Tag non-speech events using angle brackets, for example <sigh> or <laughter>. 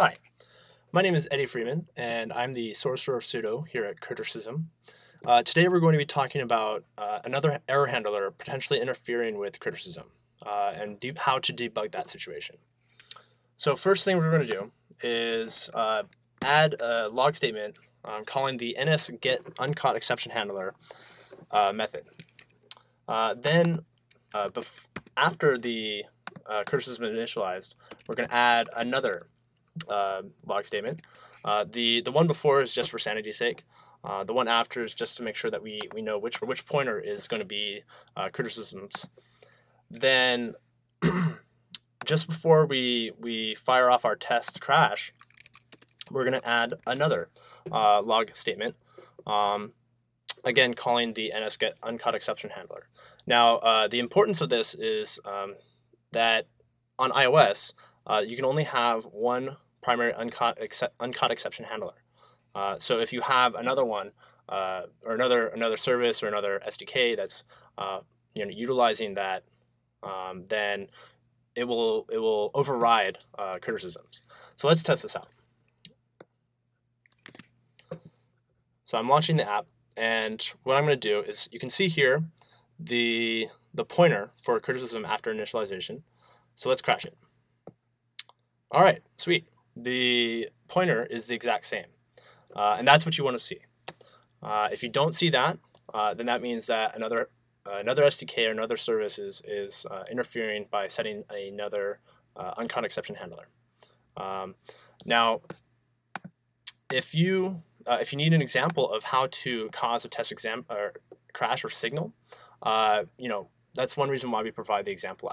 Hi, my name is Eddie Freeman, and I'm the sorcerer of Pseudo here at Crittercism. Uh, today we're going to be talking about uh, another error handler potentially interfering with Crittercism uh, and how to debug that situation. So first thing we're going to do is uh, add a log statement um, calling the ns get uncaught exception handler uh, method. Uh, then after the uh, Crittercism initialized, we're going to add another uh, log statement. Uh, the the one before is just for sanity's sake. Uh, the one after is just to make sure that we, we know which which pointer is going to be uh, Crittercisms. Then, <clears throat> just before we we fire off our test crash, we're going to add another uh, log statement. Um, again, calling the nsget uncaught exception handler. Now, uh, the importance of this is um, that on iOS, uh, you can only have one primary uncaught, except, uncaught exception handler. Uh, so if you have another one uh, or another another service or another SDK that's uh, you know utilizing that, um, then it will it will override uh, Crittercisms. So let's test this out. So I'm launching the app, and what I'm going to do is you can see here the the pointer for Crittercism after initialization. So let's crash it. All right, sweet. The pointer is the exact same. Uh, and that's what you want to see. Uh, if you don't see that, uh, then that means that another uh, another SDK or another service is, is uh, interfering by setting another uncaught exception handler. Um, now, if you if you need an example of how to cause a test exam or crash or signal, you know that's one reason why we provide the example